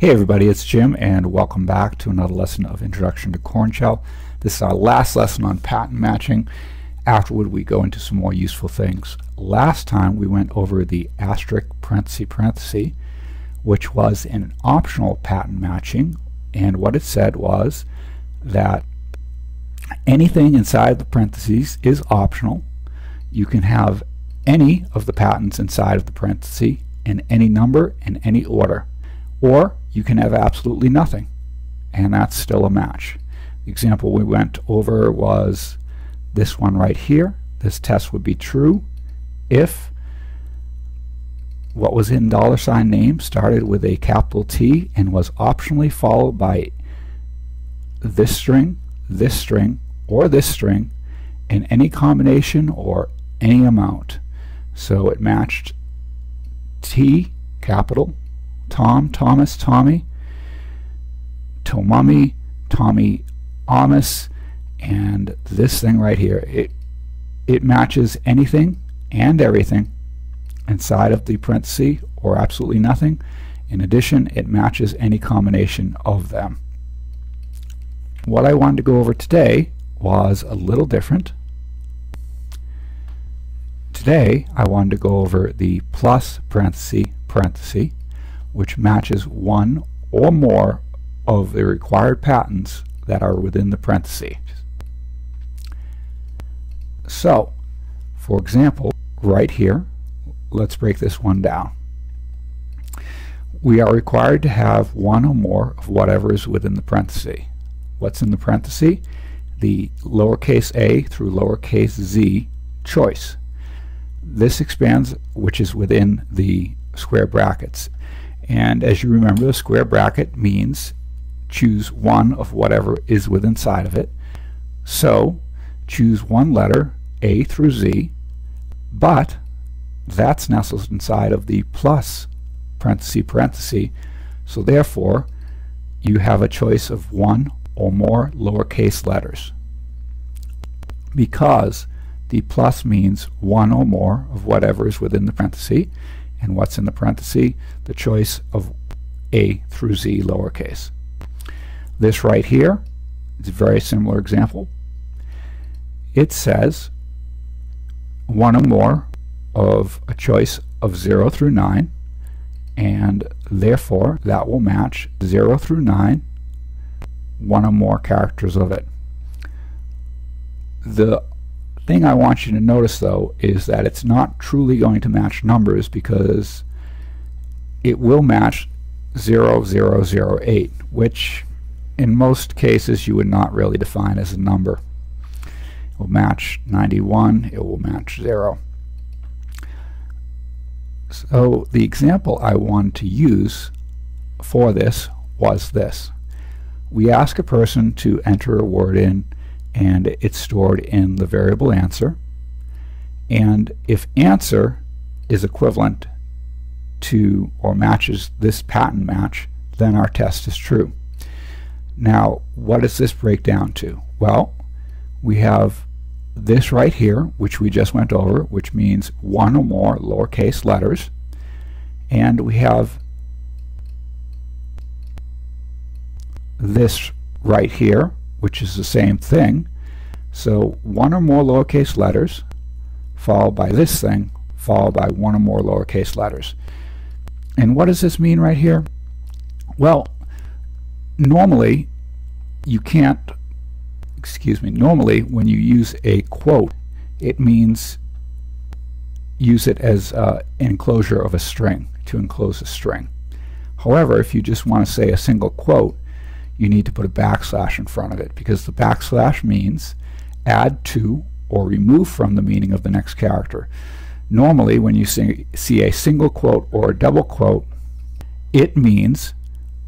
Hey everybody, it's Jim and welcome back to another lesson of Introduction to Korn Shell. This is our last lesson on pattern matching. Afterward we go into some more useful things. Last time we went over the asterisk parenthesis parenthesis which was an optional pattern matching and what it said was that anything inside the parentheses is optional. You can have any of the patterns inside of the parenthesis in any number in any order or you can have absolutely nothing and that's still a match. The example we went over was this one right here. This test would be true if what was in dollar sign name started with a capital T and was optionally followed by this string, this string, or this string in any combination or any amount. So it matched T capital Tom, Thomas, Tommy, Tomummy, Tommy Amos, and this thing right here. It, it matches anything and everything inside of the parenthesis or absolutely nothing. In addition, it matches any combination of them. What I wanted to go over today was a little different. Today, I wanted to go over the plus parenthesis parenthesis which matches one or more of the required patterns that are within the parentheses. So, for example, right here, let's break this one down. We are required to have one or more of whatever is within the parenthesis. What's in the parenthesis? The lowercase a through lowercase z choice. This expands, which is within the square brackets. And as you remember, the square bracket means choose one of whatever is within inside of it. So choose one letter, A through Z, but that's nestled inside of the plus parenthesis parenthesis. So therefore, you have a choice of one or more lowercase letters. Because the plus means one or more of whatever is within the parenthesis, and what's in the parenthesis? The choice of A through Z lowercase. This right here is a very similar example. It says one or more of a choice of 0 through 9 and therefore that will match 0 through 9 one or more characters of it. The thing I want you to notice though is that it's not truly going to match numbers because it will match 0008 which in most cases you would not really define as a number. It will match 91, it will match 0. So the example I wanted to use for this was this. We ask a person to enter a word in and it's stored in the variable answer. And if answer is equivalent to or matches this pattern match, then our test is true. Now, what does this break down to? Well, we have this right here, which we just went over, which means one or more lowercase letters. And we have this right here, which is the same thing. So one or more lowercase letters followed by this thing followed by one or more lowercase letters. And what does this mean right here? Well, normally you can't, excuse me, normally when you use a quote, it means use it as uh, enclosure of a string, to enclose a string. However, if you just want to say a single quote, you need to put a backslash in front of it because the backslash means add to or remove from the meaning of the next character. Normally, when you see, a single quote or a double quote, it means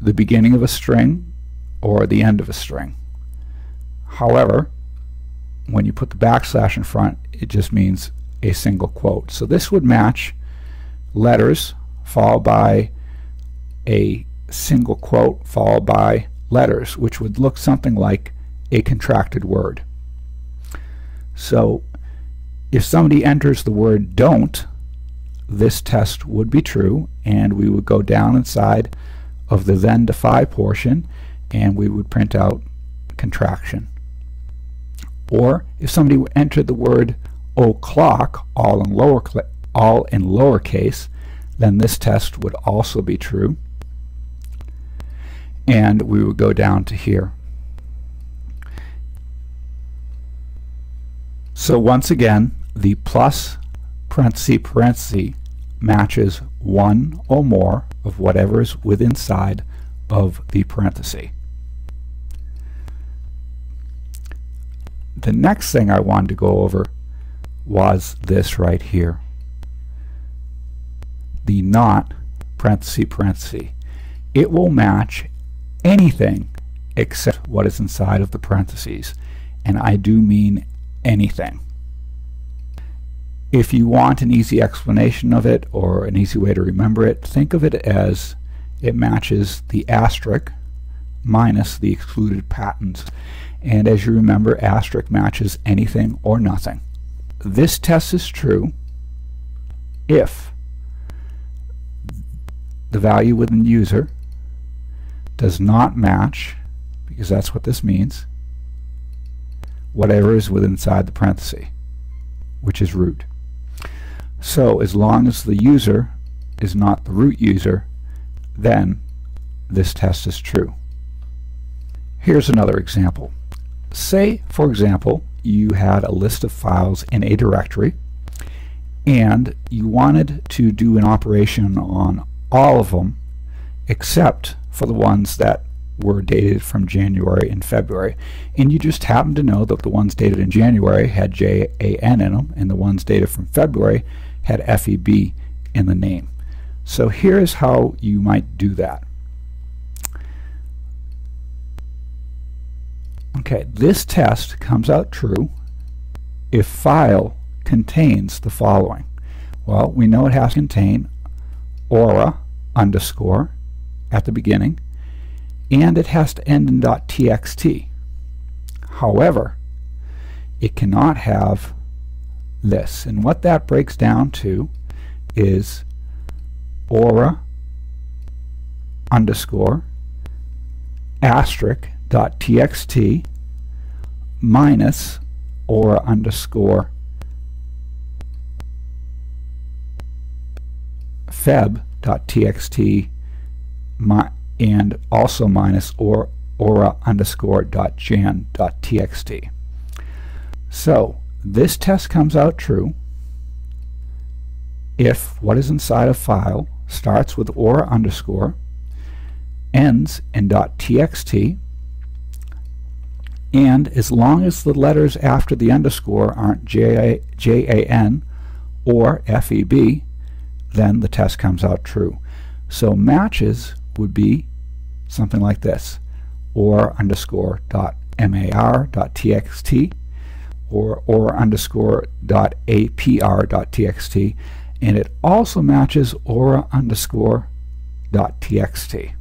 the beginning of a string or the end of a string. However, when you put the backslash in front, it just means a single quote. So this would match letters followed by a single quote followed by letters, which would look something like a contracted word. So if somebody enters the word don't, this test would be true, and we would go down inside of the then defy portion and we would print out contraction. Or if somebody entered the word oh o'clock all in lower all in lowercase, then this test would also be true. And we would go down to here. So once again, the plus parenthesis parenthesis matches one or more of whatever is within inside of the parenthesis. The next thing I wanted to go over was this right here. The not parenthesis parenthesis. It will match anything except what is inside of the parentheses. And I do mean anything. If you want an easy explanation of it or an easy way to remember it, think of it as it matches the asterisk minus the excluded patterns. And as you remember, asterisk matches anything or nothing. This test is true if the value within the user does not match, because that's what this means, whatever is within inside the parenthesis, which is root. So as long as the user is not the root user, then this test is true. Here's another example. Say, for example, you had a list of files in a directory and you wanted to do an operation on all of them except for the ones that were dated from January and February. And you just happen to know that the ones dated in January had JAN in them, and the ones dated from February had FEB in the name. So here's how you might do that. Okay, this test comes out true if file contains the following. Well, we know it has to contain aura underscore at the beginning, and it has to end in .txt. However, it cannot have this. And what that breaks down to is aura underscore asterisk dot txt minus aura underscore feb dot txt and also minus or aura underscore dot jan dot txt. So this test comes out true if what is inside a file starts with aura underscore, ends in dot .txt, and as long as the letters after the underscore aren't J-A-N or FEB, then the test comes out true. So matches would be something like this, or underscore dot mar dot txt, or or underscore dot apr dot txt, and it also matches aura underscore dot txt.